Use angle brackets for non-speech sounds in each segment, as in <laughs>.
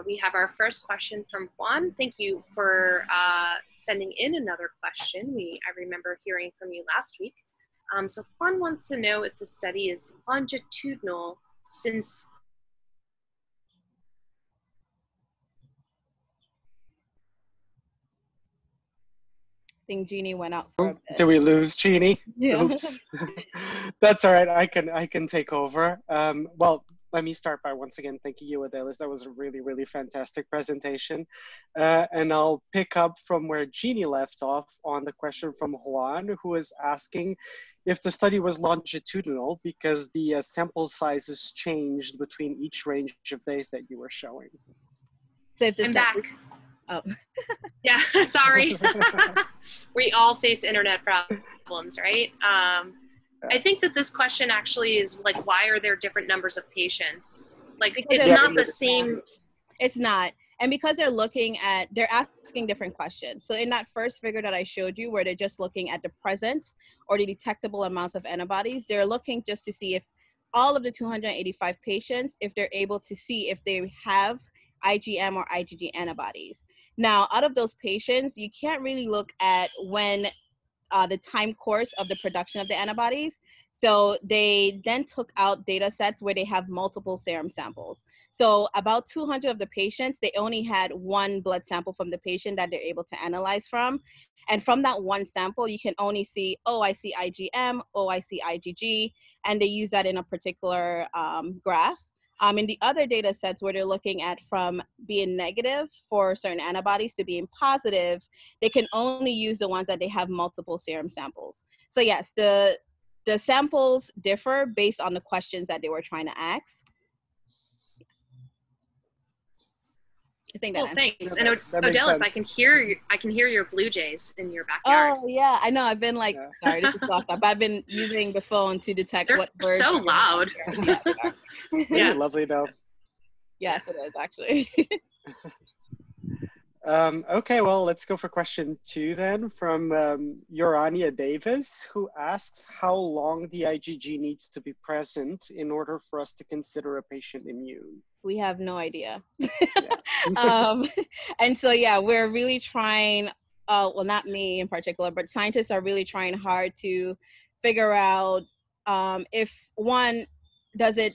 Uh, we have our first question from Juan. Thank you for uh, sending in another question. We I remember hearing from you last week. Um, so Juan wants to know if the study is longitudinal since I think Jeannie went out for a bit. Did we lose Jeannie? Yeah. Oops. <laughs> That's all right. I can I can take over. Um, well, let me start by once again thanking you, Odaelys. That was a really really fantastic presentation, uh, and I'll pick up from where Jeannie left off on the question from Juan, who is asking if the study was longitudinal because the uh, sample sizes changed between each range of days that you were showing. So if the I'm study- back. Oh. <laughs> Yeah, sorry. <laughs> <laughs> we all face internet problems, right? Um, I think that this question actually is like, why are there different numbers of patients? Like, Because it's not the same. It's not. And because they're looking at, they're asking different questions. So in that first figure that I showed you, where they're just looking at the presence or the detectable amounts of antibodies, they're looking just to see if all of the 285 patients, if they're able to see if they have IgM or IgG antibodies. Now, out of those patients, you can't really look at when uh, the time course of the production of the antibodies. So they then took out data sets where they have multiple serum samples. So about 200 of the patients, they only had one blood sample from the patient that they're able to analyze from. And from that one sample, you can only see, oh, I see IgM, oh, I see IgG, and they use that in a particular um, graph. Um, in the other data sets where they're looking at from being negative for certain antibodies to being positive, they can only use the ones that they have multiple serum samples. So yes, the the samples differ based on the questions that they were trying to ask. I think that Cool, answers- thanks. And that- that makes I can hear you- I can hear your blue jays in your backyard. Oh yeah, I know. I've been like, Yeah. sorry, this is off, but I've been <laughs> using the phone to detect They're what birds. so loud. Yeah, they are. Really Yeah. lovely though. yes, it is actually. <laughs> Um, okay, well, let's go for question two then from um, Urania Davis, who asks how long the IgG needs to be present in order for us to consider a patient immune. we have no idea. <laughs> <laughs> um, and so yeah, we're really trying. Uh, well, not me in particular, but scientists are really trying hard to figure out um, if one does it.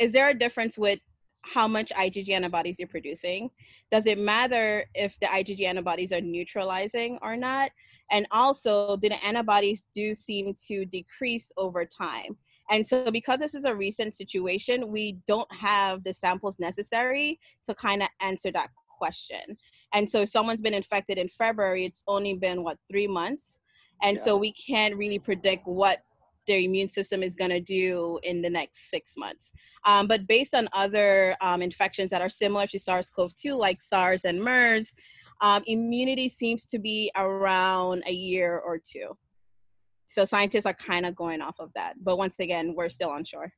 Is there a difference with how much IgG antibodies you're producing? Does it matter if the IgG antibodies are neutralizing or not? And also, do the antibodies do seem to decrease over time? And so, because this is a recent situation, we don't have the samples necessary to kind of answer that question. And so, if someone's been infected in February, it's only been what three months, and so we can't really predict what their immune system is going to do in the next six months. Um, but based on other um, infections that are similar to SARS-CoV-2, like SARS and MERS, um, immunity seems to be around a year or two. So scientists are kind of going off of that. But once again, we're still unsure.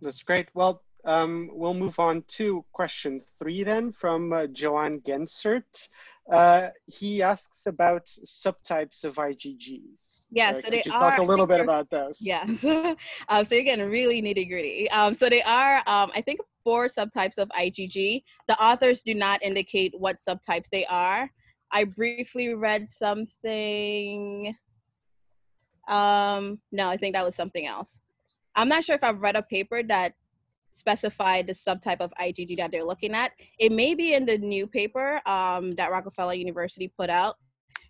That's great. Well, um, we'll move on to question three then from uh, Johan Gensert. Uh, he asks about subtypes of IgGs. Yeah, so could they you talk a little bit <laughs> about those? Yeah. <laughs> um, so you're getting really nitty gritty. Um, so they are, um, I think, four subtypes of IgG. The authors do not indicate what subtypes they are. I briefly read something. Um, no, I think that was something else. I'm not sure if I've read a paper that specified the subtype of IgG that they're looking at. It may be in the new paper um, that Rockefeller University put out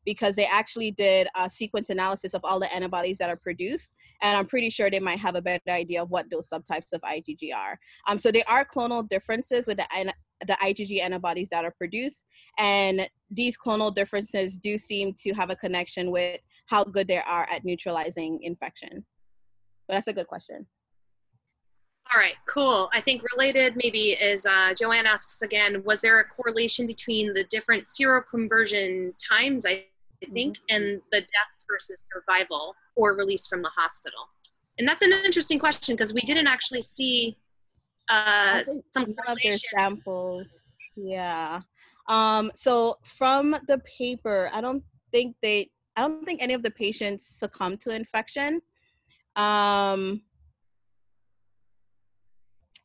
because they actually did a sequence analysis of all the antibodies that are produced. And I'm pretty sure they might have a better idea of what those subtypes of IgG are. Um, so there are clonal differences with the, the IgG antibodies that are produced. And these clonal differences do seem to have a connection with how good they are at neutralizing infection. But that's a good question. All right, cool. I think related maybe is uh, Joanne asks again, was there a correlation between the different seroconversion times, I think, and the deaths versus survival or release from the hospital? And that's an interesting question because we didn't actually see uh, some none of their correlation. samples. Yeah. Um, so from the paper, I don't think they I don't think any of the patients succumbed to infection. Um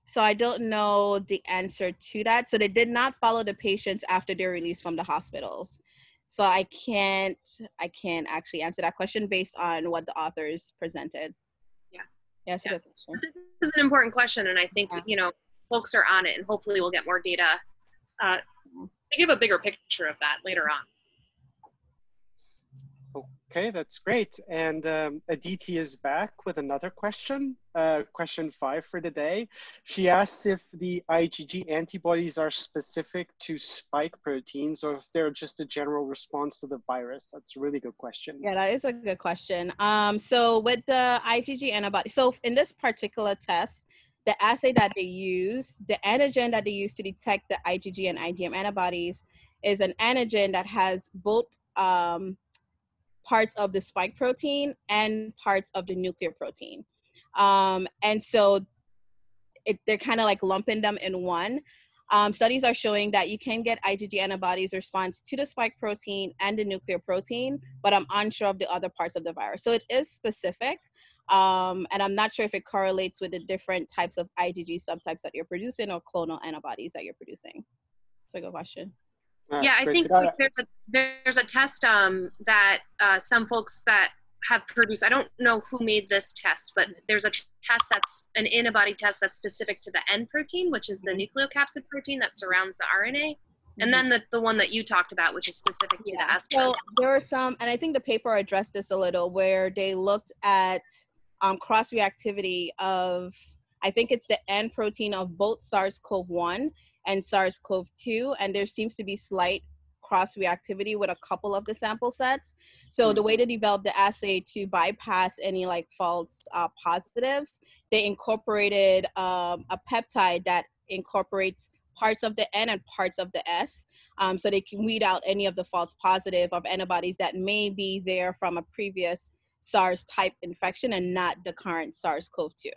so I don't know the answer to that. So they did not follow the patients after they're released from the hospitals. So I can't I can't actually answer that question based on what the authors presented. Yeah. Yeah, yeah. This is an important question, and I think yeah. you know folks are on it, and hopefully we'll get more data uh, to give a bigger picture of that later on. Okay, that's great. And um, Aditi is back with another question, uh, question five for today. She asks if the IgG antibodies are specific to spike proteins or if they're just a general response to the virus. That's a really good question. Yeah, that is a good question. Um, so with the IgG antibody, so in this particular test, the assay that they use, the antigen that they use to detect the IgG and IgM antibodies is an antigen that has both um, parts of the spike protein and parts of the nuclear protein. Um, and so it, they're kind of like lumping them in one. Um, studies are showing that you can get IgG antibodies response to the spike protein and the nuclear protein, but I'm unsure of the other parts of the virus. So it is specific. Um, and I'm not sure if it correlates with the different types of IgG subtypes that you're producing or clonal antibodies that you're producing. It's a good question yeah, I think like, there's a there's a test um, that uh, some folks that have produced. I don't know who made this test, but there's a test that's an antibody test that's specific to the N protein, which is the mm-hmm. nucleocapsid protein that surrounds the RNA, and mm-hmm. then the, the one that you talked about, which is specific to yeah. the S. So there are some, and I think the paper addressed this a little, where they looked at um, cross reactivity of, I think it's the N protein of both SARS-CoV-1 and SARS-CoV-2, and there seems to be slight cross-reactivity with a couple of the sample sets. So the way to develop the assay to bypass any like false uh, positives, they incorporated um, a peptide that incorporates parts of the N and parts of the S. Um, so they can weed out any of the false positive of antibodies that may be there from a previous SARS type infection and not the current SARS-CoV-2.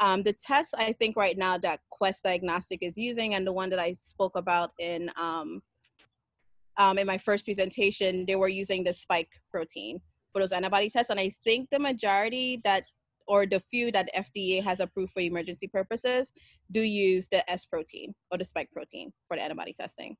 Um, the test I think right now that Quest Diagnostic is using, and the one that I spoke about in um, um, in my first presentation, they were using the spike protein for those antibody tests, and I think the majority that or the few that FDA has approved for emergency purposes do use the S protein or the spike protein for the antibody testing.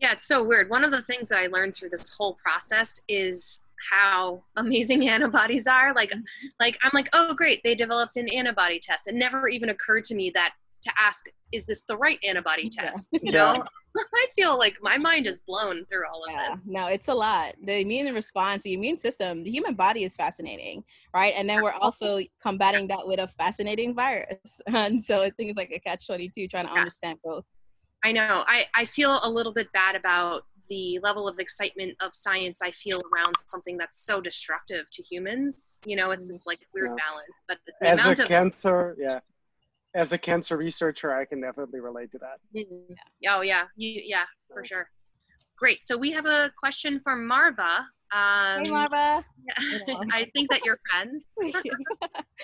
Yeah, it's so weird. One of the things that I learned through this whole process is how <laughs> amazing antibodies are. Like, like I'm like, oh great, they developed an antibody test. It never even occurred to me that to ask, is this the right antibody test? <laughs> Yeah. You know, <laughs> I feel like my mind is blown through all of yeah. it. No, it's a lot. The immune response, the immune system, the human body is fascinating, right? And then we're also combating that with a fascinating virus. And so I think it's like a catch 22 trying to yeah. understand both. I know. I, I feel a little bit bad about the level of excitement of science I feel around something that's so destructive to humans. You know, it's just like weird yeah. balance. But the as amount a of cancer, yeah, as a cancer researcher, I can definitely relate to that. Mm-hmm. Yeah. Oh yeah, you, yeah, for sure. Great. So we have a question from Marva. Um, hey Marva. <laughs> Yeah, I think that you're friends. <laughs>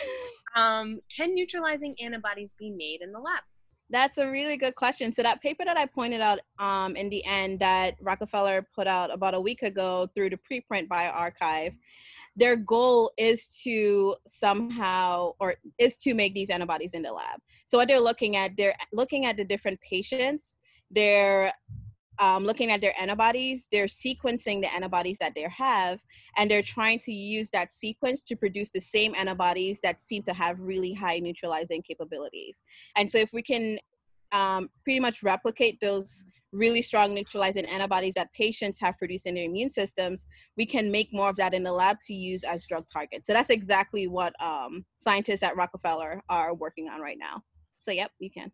<laughs> um, can neutralizing antibodies be made in the lab? That's a really good question. So that paper that I pointed out um, in the end that Rockefeller put out about a week ago through the preprint bioRxiv, their goal is to somehow or is to make these antibodies in the lab. So what they're looking at, they're looking at the different patients. They're um, looking at their antibodies, they're sequencing the antibodies that they have, and they're trying to use that sequence to produce the same antibodies that seem to have really high neutralizing capabilities. And so, if we can um, pretty much replicate those really strong neutralizing antibodies that patients have produced in their immune systems, we can make more of that in the lab to use as drug targets. So that's exactly what um, scientists at Rockefeller are working on right now. So, yep, you can.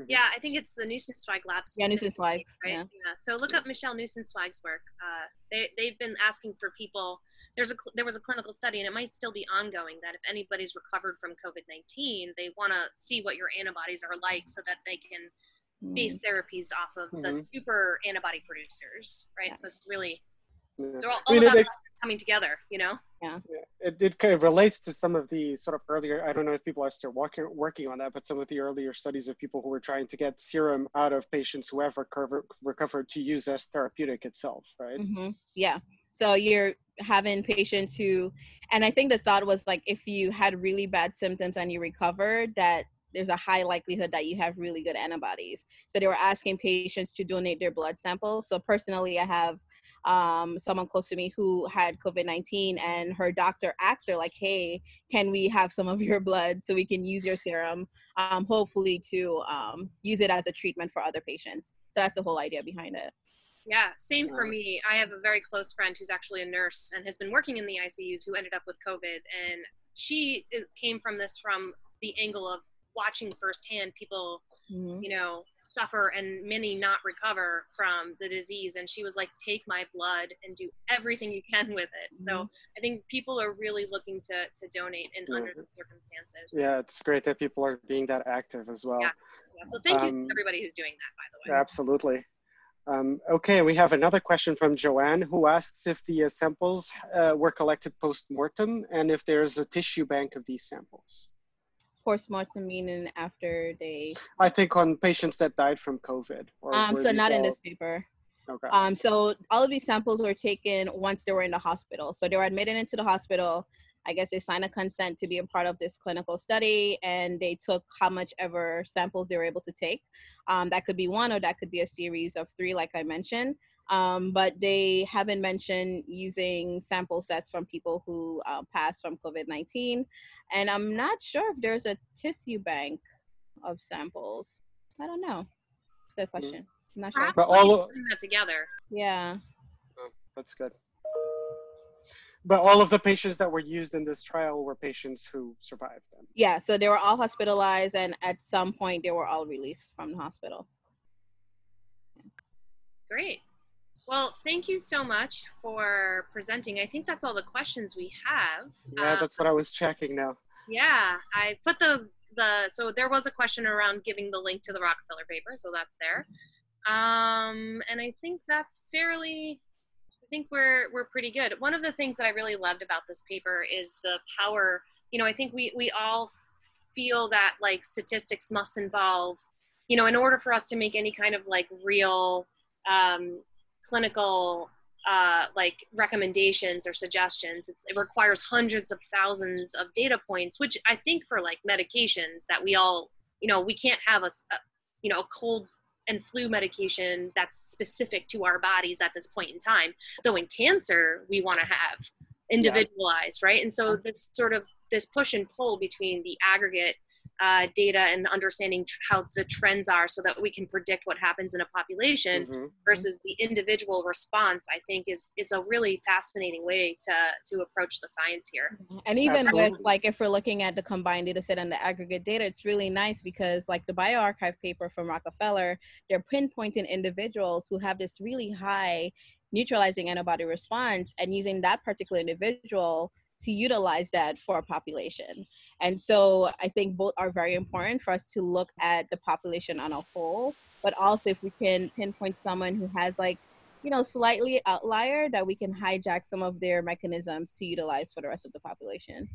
Mm-hmm. Yeah, I think it's the Nussenzweig lab. Yeah, Nussenzweig. Right? Yeah. yeah. So look up Michel Nussenzweig's work. Uh, they they've been asking for people. There's a there was a clinical study, and it might still be ongoing. That if anybody's recovered from COVID nineteen, they want to see what your antibodies are like, so that they can base mm-hmm. therapies off of mm-hmm. the super antibody producers, right? Yeah. So it's really yeah. so all, all I mean, about it, coming together, you know? Yeah. yeah. It, it kind of relates to some of the sort of earlier, I don't know if people are still working, working on that, but some of the earlier studies of people who were trying to get serum out of patients who have recovered, recovered to use as therapeutic itself, right? Mm-hmm. Yeah. So you're having patients who, and I think the thought was like if you had really bad symptoms and you recovered, that there's a high likelihood that you have really good antibodies. So they were asking patients to donate their blood samples. So personally, I have um, someone close to me who had COVID 19, and her doctor asked her, like, hey, can we have some of your blood so we can use your serum, um, hopefully, to um, use it as a treatment for other patients? So that's the whole idea behind it. Yeah, same for me. I have a very close friend who's actually a nurse and has been working in the ICUs who ended up with COVID. And she came from this from the angle of watching firsthand people, mm-hmm. you know, suffer and many not recover from the disease. And she was like, take my blood and do everything you can with it. Mm-hmm. So I think people are really looking to, to donate in yeah. under the circumstances. Yeah, it's great that people are being that active as well. Yeah. yeah. So thank um, you to everybody who's doing that, by the way. Absolutely. Um, okay, we have another question from Joanne who asks if the uh, samples uh, were collected post-mortem and if there's a tissue bank of these samples. Post-mortem meaning after they... I think on patients that died from COVID. um, so not all... in this paper. Okay. Um, so all of these samples were taken once they were in the hospital. So they were admitted into the hospital I guess they signed a consent to be a part of this clinical study and they took how much ever samples they were able to take. Um, that could be one or that could be a series of three, like I mentioned. Um, but they haven't mentioned using sample sets from people who uh, passed from COVID 19. And I'm not sure if there's a tissue bank of samples. I don't know. It's a good mm. question. I'm not sure. But all of that together. Yeah. Oh, that's good but all of the patients that were used in this trial were patients who survived them. Yeah, so they were all hospitalized, and at some point, they were all released from the hospital. Great. Well, thank you so much for presenting. I think that's all the questions we have. Yeah, um, that's what I was checking now. Yeah, I put the the so there was a question around giving the link to the Rockefeller paper, so that's there. Um, and I think that's fairly I think we're we're pretty good. One of the things that I really loved about this paper is the power. You know, I think we we all feel that like statistics must involve, you know, in order for us to make any kind of like real um, clinical uh, like recommendations or suggestions. it requires hundreds of thousands of data points, which I think for like medications that we all, you know, we can't have a, a you know, a cold and flu medication that's specific to our bodies at this point in time. Though in cancer, we want to have individualized, yeah. right? And so this sort of this push and pull between the aggregate uh, data and understanding tr- how the trends are so that we can predict what happens in a population mm-hmm. versus the individual response i think is is a really fascinating way to to approach the science here mm-hmm. and even Absolutely. with like if we're looking at the combined data set and the aggregate data it's really nice because like the bioRxiv paper from rockefeller they're pinpointing individuals who have this really high neutralizing antibody response and using that particular individual to utilize that for a population. And so I think both are very important for us to look at the population on a whole, but also if we can pinpoint someone who has like, you know, slightly outlier that we can hijack some of their mechanisms to utilize for the rest of the population.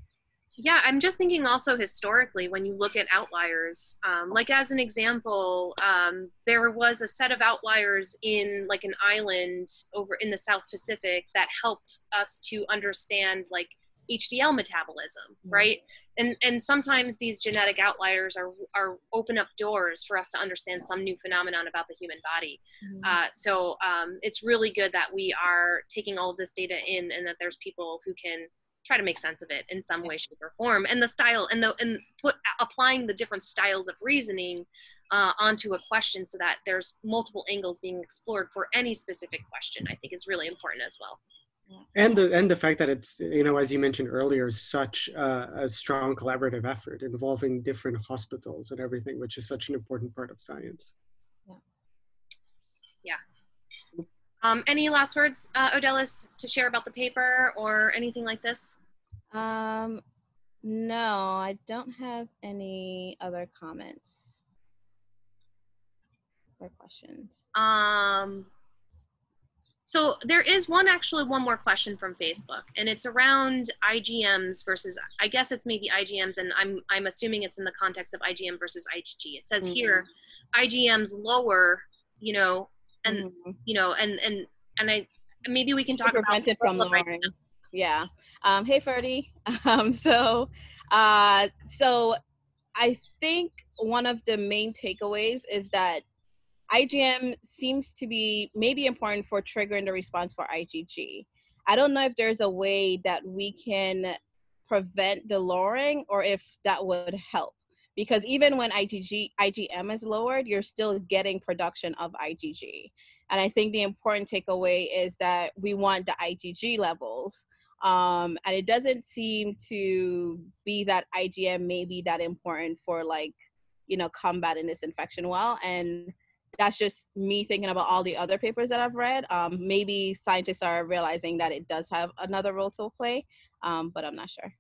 Yeah, I'm just thinking also historically when you look at outliers, um, like as an example, um, there was a set of outliers in like an island over in the South Pacific that helped us to understand like HDL metabolism, mm-hmm. right? And and sometimes these genetic outliers are are open up doors for us to understand some new phenomenon about the human body. Mm-hmm. Uh, so um, it's really good that we are taking all of this data in, and that there's people who can try to make sense of it in some way, shape, or form. And the style and the and put applying the different styles of reasoning uh, onto a question so that there's multiple angles being explored for any specific question. I think is really important as well and the and the fact that it's you know as you mentioned earlier such a strong collaborative effort involving different hospitals and everything which is such an important part of science. Yeah. Yeah. Um, any last words uh, Odaelys to share about the paper or anything like this? Um no i don't have any other comments or questions. Um so there is one actually one more question from Facebook, and it's around IgMs versus I guess it's maybe IgMs, and I'm I'm assuming it's in the context of IgM versus IgG. It says mm-hmm. here, IgMs lower, you know, and mm-hmm. you know, and and and I maybe we can talk about it from lowering. Yeah. Um, hey, Ferdy. <laughs> Um, so, uh, so I think one of the main takeaways is that IgM seems to be maybe important for triggering the response for IgG. I don't know if there's a way that we can prevent the lowering or if that would help. Because even when IgG, IgM is lowered, you're still getting production of IgG. And I think the important takeaway is that we want the IgG levels. Um, and it doesn't seem to be that IgM may be that important for like, you know, combating this infection well. And that's just me thinking about all the other papers that I've read. Um, maybe scientists are realizing that it does have another role to play, um, but I'm not sure.